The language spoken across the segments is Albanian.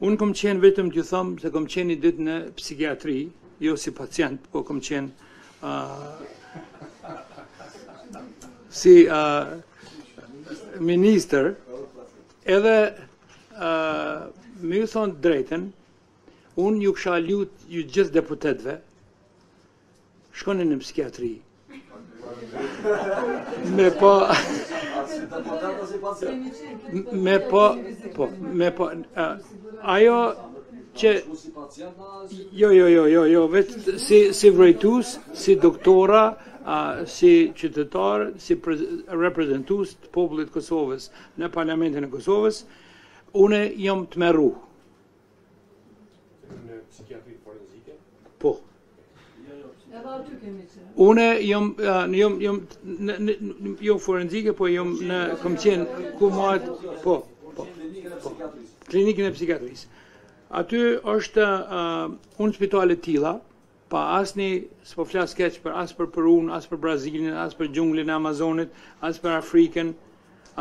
Unë kam qenë vetëm t'ju them se kam qenë një ditë në psikiatri, jo si pacient, po kam qenë si minister, edhe me ju thonë të drejtën, unë ju kësha lutë ju gjithë deputetëve, Shkoni në psikiatri. Me po me po po me po ajo që jo jo jo jo jo vet si si vrojtus si doktora a, si qytetar si reprezentus të popullit të Kosovës në parlamentin e Kosovës unë jam tmerru Po. Unë jam në jam jam në në jo forenzike, po jam në kam qenë ku marr po, po. Po. Klinikën e psikiatrisë. Aty është uh, unë spitale të tilla, Pa asnji, s'po flas keq për as për Perunë, as për Brazilin, as për xhunglën e Amazonit, as për Afrikën,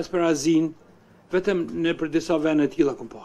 as për Azinë, vetëm nëpër disa vene të tilla kam pa.